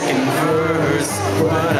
second verse,